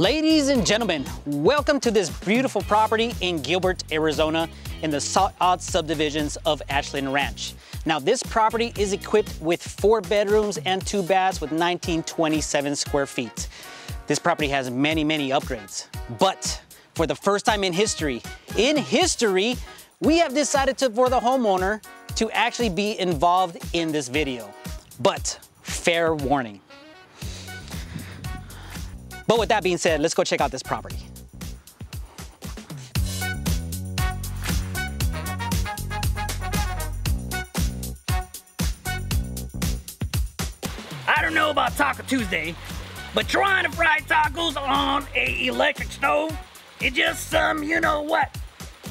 Ladies and gentlemen, welcome to this beautiful property in Gilbert, Arizona in the sought out subdivisions of Ashland Ranch. Now this property is equipped with four bedrooms and two baths with 1927 square feet. This property has many, many upgrades, but for the first time in history, in history, we have decided to, for the homeowner to actually be involved in this video. But fair warning. But with that being said, let's go check out this property. I don't know about Taco Tuesday, but trying to fry tacos on a electric stove, it's just some, you know what?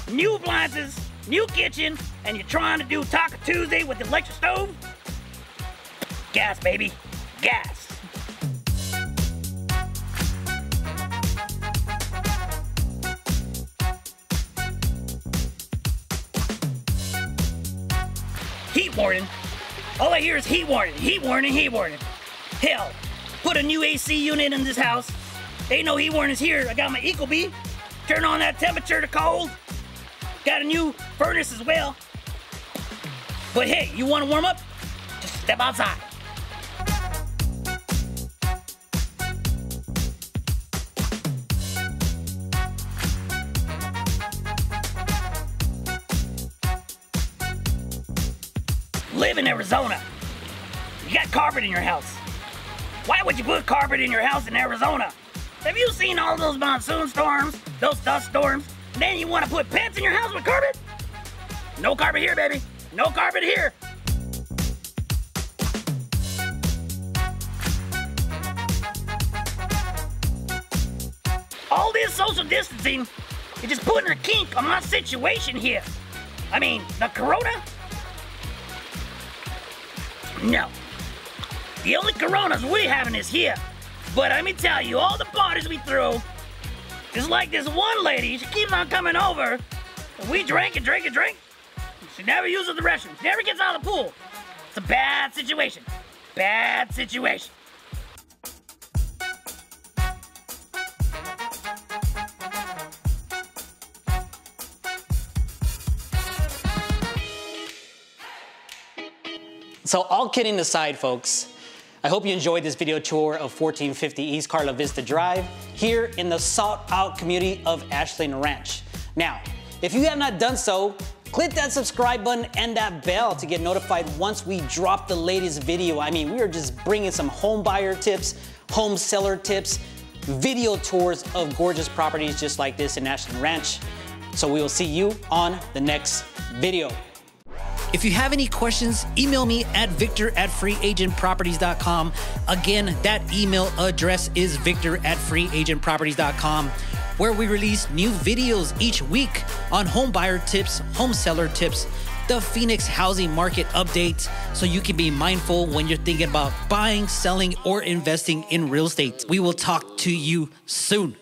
New appliances, new kitchen, and you're trying to do Taco Tuesday with the electric stove? Gas, baby, gas. Heat warning. All I hear is heat warning, heat warning, heat warning. Hell, put a new AC unit in this house. Ain't no heat warnings here. I got my Ecobee. Turn on that temperature to cold. Got a new furnace as well. But hey, you want to warm up? Just step outside. Live in Arizona. You got carpet in your house. Why would you put carpet in your house in Arizona? Have you seen all those monsoon storms, those dust storms? Then you want to put pants in your house with carpet? No carpet here, baby. No carpet here. All this social distancing is just putting a kink on my situation here. I mean, the corona? No. The only coronas we having is here. But let me tell you, all the parties we throw, it's like this one lady, she keeps on coming over, and we drink and drink and drink. She never uses the restroom. Never gets out of the pool. It's a bad situation. Bad situation. So all kidding aside, folks, I hope you enjoyed this video tour of 1450 East Carla Vista Drive here in the sought out community of Ashland Ranch. Now, if you have not done so, click that subscribe button and that bell to get notified once we drop the latest video. I mean, we are just bringing some home buyer tips, home seller tips, video tours of gorgeous properties just like this in Ashland Ranch. So we will see you on the next video. If you have any questions, email me at victor at freeagentproperties.com. Again, that email address is victor at freeagentproperties.com, where we release new videos each week on home buyer tips, home seller tips, the Phoenix housing market updates, so you can be mindful when you're thinking about buying, selling, or investing in real estate. We will talk to you soon.